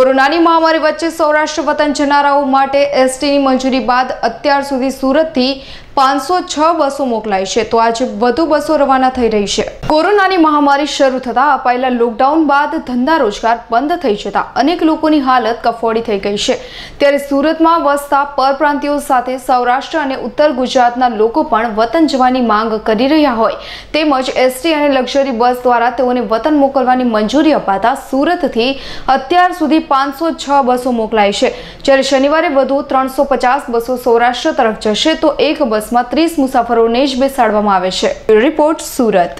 કોરોનાની મહામારી વચ્ચે સૌરાષ્ટ્ર વતન જનારાઓ માટે એસટીની મંજૂરી બાદ અત્યાર સુધી સુરતથી પાંચસો છ બસો મોકલાઈ છે. તો આજે વધુ બસો રવાના થઈ રહી છે. કોરોનાની મહામારી શરૂ થતા અપાયેલા લોકડાઉન બાદ ધંધા રોજગાર બંધ થઈ જતા અનેક લોકોની હાલત કફોડી થઈ ગઈ છે. ત્યારે સુરતમાં વસતા પરપ્રાંતિયો સાથે સૌરાષ્ટ્ર અને ઉત્તર ગુજરાતના લોકો પણ વતન જવાની માંગ કરી રહ્યા હોય. તેમજ એસટી અને લક્ઝરી બસ દ્વારા તેઓને વતન મોકલવાની મંજૂરી અપાતા સુરતથી અત્યાર સુધી પાંચસો છ બસો મોકલાઈ છે. જ્યારે શનિવારે વધુ ત્રણસો પચાસ બસો સૌરાષ્ટ્ર તરફ જશે, તો એક બસમાં ત્રીસ મુસાફરોને જ બેસાડવામાં આવે છે. રિપોર્ટ સુરત.